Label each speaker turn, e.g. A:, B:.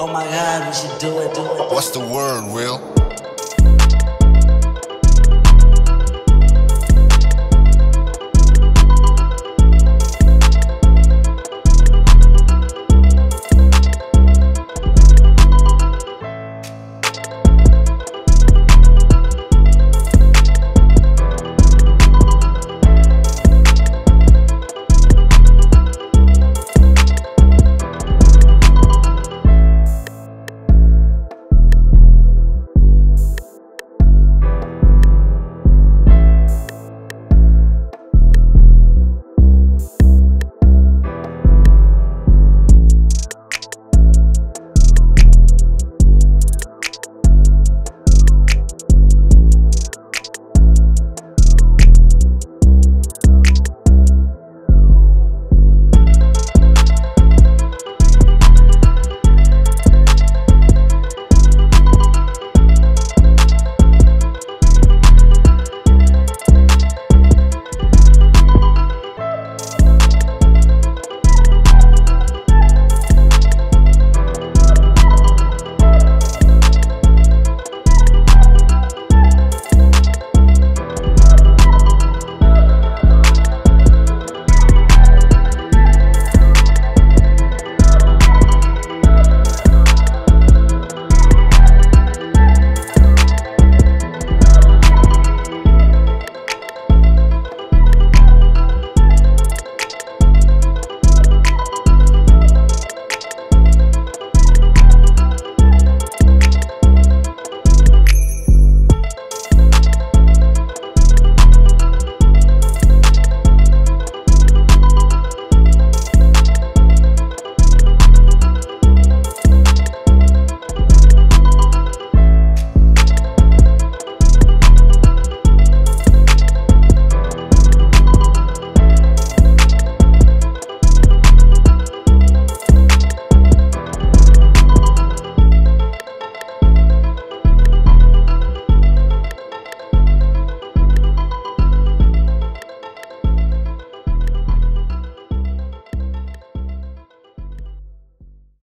A: Oh my God, we should do it, do it.
B: What's the word, Will?